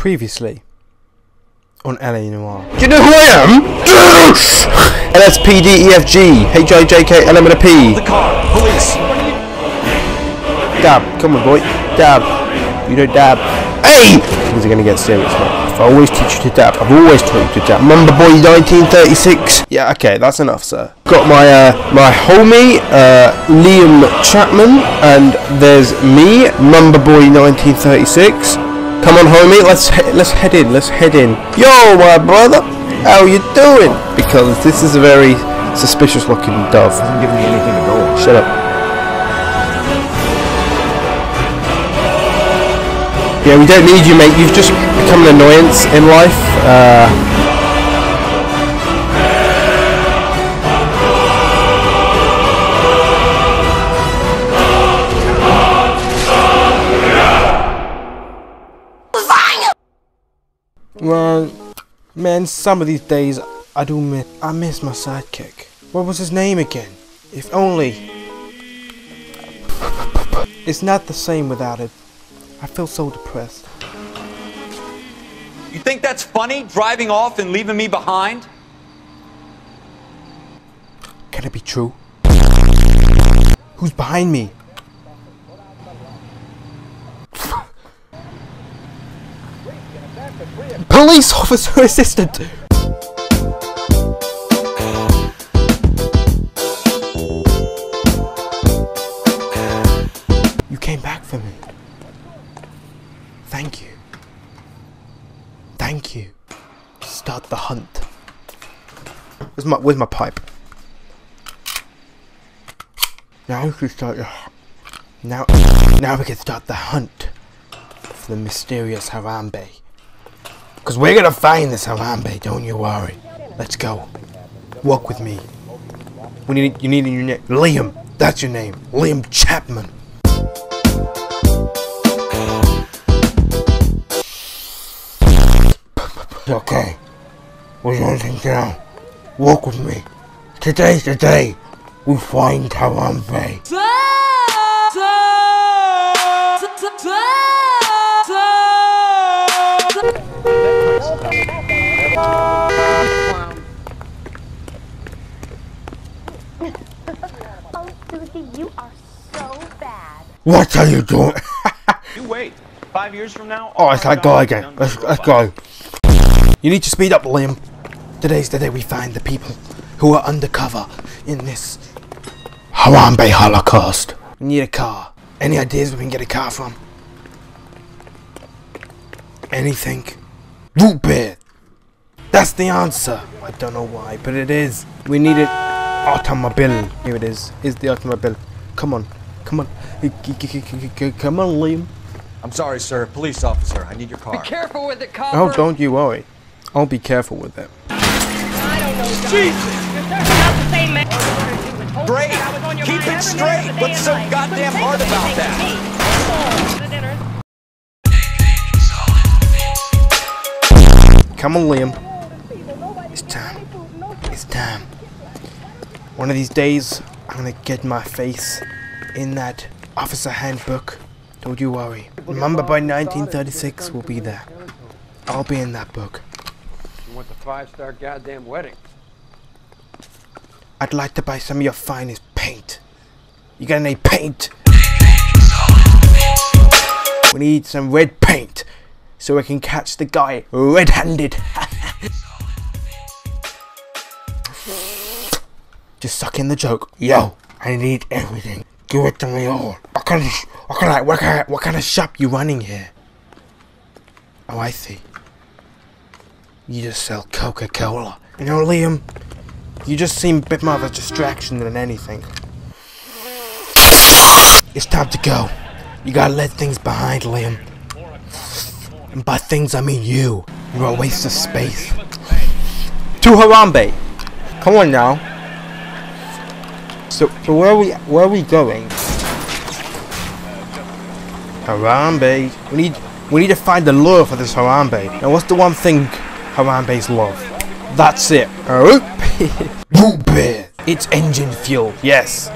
Previously on LA Noire. Do you know who I am? LSPDEFG HIJK LMNP. The car, police. Dab, come on boy, dab. You don't dab. Hey! Things are gonna get serious now. I always teach you to dab. I've always taught you to dab. Mamba Boy 1936. Yeah, okay, that's enough, sir. Got my uh, my homie uh, Liam Chapman, and there's me, Mamba Boy 1936. Come on, homie, let's he- let's head in. Let's head in. Yo, my brother, how you doing? Because this is a very suspicious looking dove. Doesn't give me anything at all. Shut up. Yeah, we don't need you, mate. You've just become an annoyance in life. Uh, man, some of these days I do miss. I miss my sidekick. What was his name again? If only. It's not the same without it. I feel so depressed. You think that's funny, driving off and leaving me behind? Can it be true? Who's behind me? Police officer assistant! You came back for me. Thank you. Thank you. Start the hunt. Where's my, where's my pipe? Now we can start the now now we can start the hunt for the mysterious Harambe. Cause we're gonna find this Harambe, don't you worry. Let's go. Walk with me. We need you need your name. Liam. That's your name. Liam Chapman. Okay. We're hunting down. Walk with me. Today's the day we find Harambe. So bad. What are you doing? You wait. Five years from now. oh, it's that guy again. Let's, let's go. You need to speed up, Liam. Today's the day we find the people who are undercover in this Harambe Holocaust. We need a car. Any ideas where we can get a car from? Anything? Root beer. That's the answer. I don't know why, but it is. We need it. Automobile. Here it is. Is the automobile. Come on. Come on. Come on, Liam. I'm sorry, sir. Police officer. I need your car. Be Careful with it, copper. Oh, don't you worry. I'll be careful with it. Jesus. Straight. Keep it straight. What's so goddamn hard about that? Come on, Liam. It's time. It's time. One of these days, I'm gonna get my face in that officer handbook. Don't you worry. Remember, by 1936, we'll be there. I'll be in that book. You want the five-star goddamn wedding? I'd like to buy some of your finest paint. You got any paint? We need some red paint so we can catch the guy red-handed. Just suck in the joke. Yo, oh, I need everything. Give it to me all. What kind of, what kind of, what kind of, what kind of shop you running here? Oh, I see. You just sell Coca-Cola. You know, Liam, you just seem a bit more of a distraction than anything. It's time to go. You gotta let things behind, Liam. And by things, I mean you. You're a waste of space. To Harambe. Come on now. So, so where are we? Where are we going? Harambe. We need, we need to find the lure for this Harambe. Now, what's the one thing Harambe's love? That's it. It's engine fuel. Yes.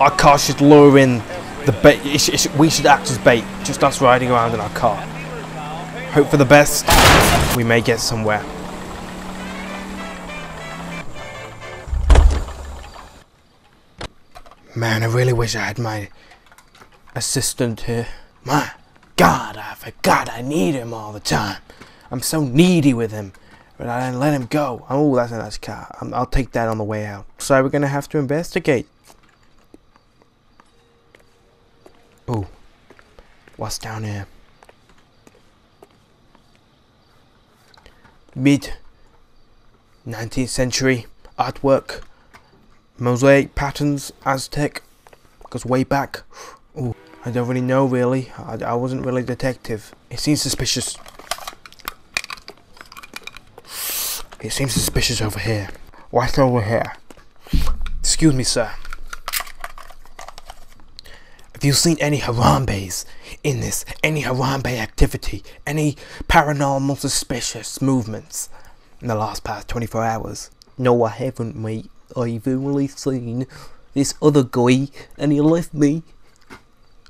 Our car should lure in the bait. it should- it should- We should act as bait. Just us riding around in our car. Hope for the best. We may get somewhere. Man, I really wish I had my assistant here. My God, I forgot I need him all the time. I'm so needy with him, but I didn't let him go. Oh, that's a nice car. Um, i will take that on the way out. So we're gonna have to investigate. Oh, what's down here? Mid 19th century artwork, mosaic patterns, Aztec, because way back. I don't really know really. I, I wasn't really a detective. It seems suspicious. It seems suspicious over here. What's over here? Excuse me, sir. Have you seen any Harambe's in this? Any Harambe activity? Any paranormal suspicious movements in the last past 24 hours? No, I haven't, mate. I've only seen this other guy and he left me.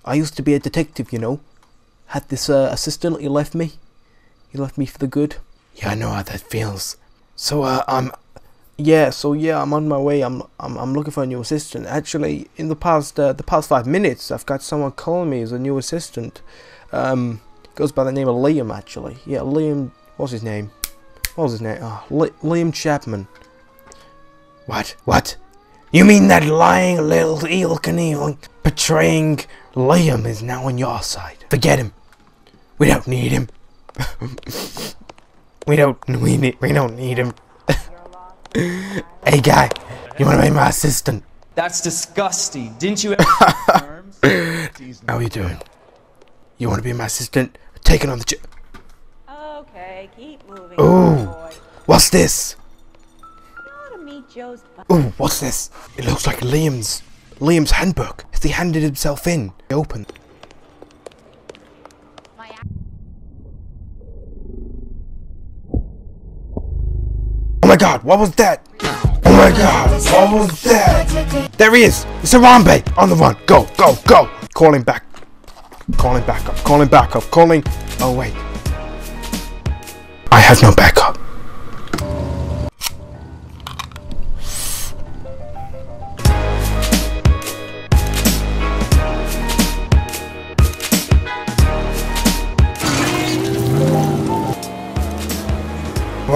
I used to be a detective, you know. Had this uh, assistant, he left me. He left me for the good. Yeah, I know how that feels. So, uh, I'm... Yeah, so yeah, I'm on my way. I'm I'm, I'm looking for a new assistant. Actually, in the past uh, the past five minutes, I've got someone calling me as a new assistant. Um, goes by the name of Liam. Actually, yeah, Liam. What's his name? What was his name? Oh, Li Liam Chapman. What? What? You mean that lying little Evel Knievel betraying Liam is now on your side? Forget him. We don't need him. we don't we need we don't need him. hey guy, you wanna be my assistant? That's disgusting. Didn't you ever How are you doing? You wanna be my assistant? Taking on the ch- Okay, keep moving. Ooh. boy. What's this? Joe's Ooh, what's this? It looks like Liam's Liam's handbook. Has he handed himself in? Open. My Oh my god, what was that? Oh my god, what was that? There he is! It's Harambe! On the run! Go, go, go! Calling back. Calling back up, calling back up, calling. Oh wait. I have no backup.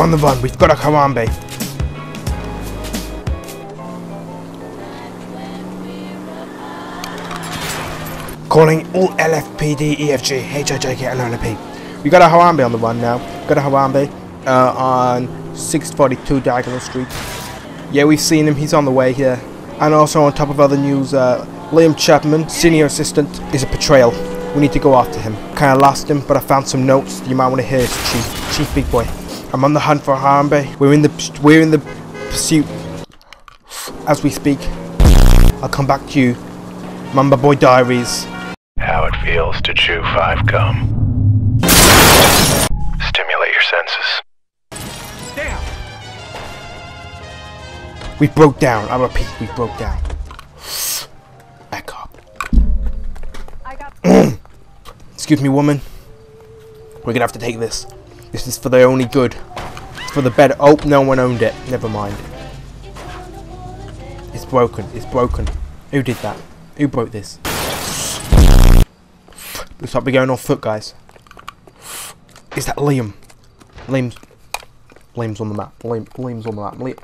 On the run, we've got a Harambe. Calling all LFPD, EFG, HIJK, LNP. We got a Harambe on the run now. Got a Harambe uh, on 642 Diagonal Street. Yeah, we've seen him. He's on the way here. And also on top of other news, uh, Liam Chapman, senior assistant, is a betrayal. We need to go after him. Kind of lost him, but I found some notes you might want to hear, Chief. Chief Big Boy. I'm on the hunt for Harambe. We're in the we're in the pursuit as we speak. I'll come back to you. Mamba Boy Diaries. How it feels to chew five gum. Stimulate your senses. Damn! We broke down. I repeat, we broke down. Back up. I got Excuse me, woman. We're gonna have to take this. This is for the only good. For the better. Oh, no one owned it. Never mind. It's broken. It's broken. Who did that? Who broke this? Looks like we're going off foot, guys. Is that Liam? Liam's. Liam's on the map. Liam, Liam's on the map. Liam.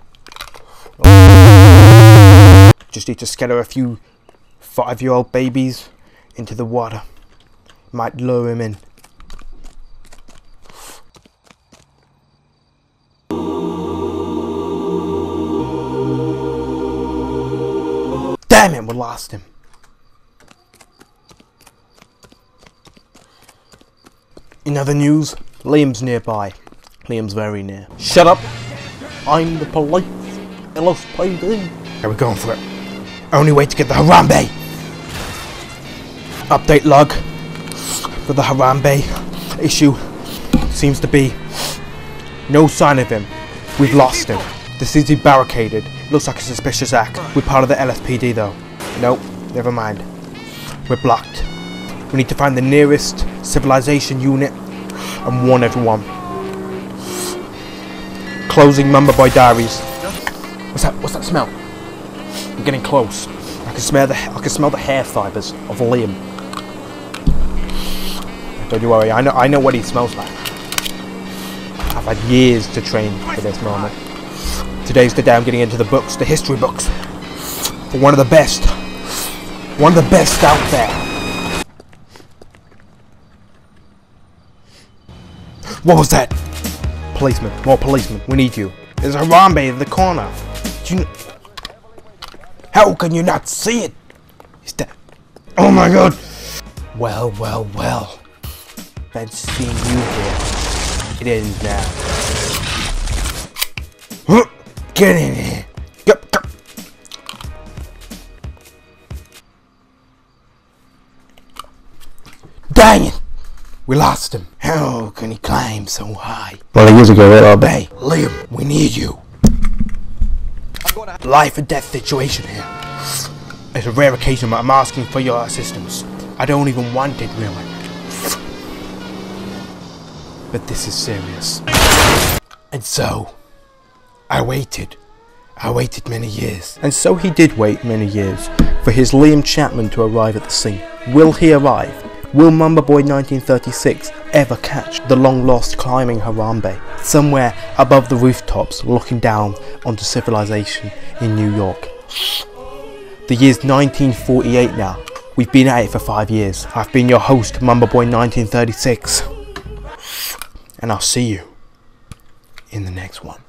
Just need to scatter a few five-year-old babies into the water. Might lure him in. Damn it, we lost him. In other news, Liam's nearby. Liam's very near. Shut up! I'm the police. LSPD. Okay, we're going for it. Only way to get the Harambe. Update log for the Harambe issue seems to be no sign of him. We've lost him. The city barricaded. Looks like a suspicious act. We're part of the LSPD though. Nope, never mind. We're blocked. We need to find the nearest civilization unit and warn everyone. Closing Mamba Boy Diaries. What's that? What's that smell? I'm getting close. I can smell the I can smell the hair fibers of Liam. Don't you worry. I know I know what he smells like. I've had years to train for this moment. Today's the day I'm getting into the books, the history books. For one of the best. One of the best out there. What was that? Policeman, more policemen. We need you. There's a Harambe in the corner. You How can you not see it? Is that? Oh my god. Well, well, well. Fancy seeing you here. It ends now. Get in here. Yep. yup. Dang it! We lost him. How can he climb so high? Well, he is a gorilla bay. Liam, we need you. Life or death situation here. It's a rare occasion, but I'm asking for your assistance. I don't even want it, really. But this is serious. And so, I waited. I waited many years. And so he did wait many years for his Liam Chapman to arrive at the scene. Will he arrive? Will Mamba Boy 1936 ever catch the long lost climbing Harambe? Somewhere above the rooftops looking down onto civilization in New York. The year's 1948 now. We've been at it for five years. I've been your host, Mamba Boy 1936. And I'll see you in the next one.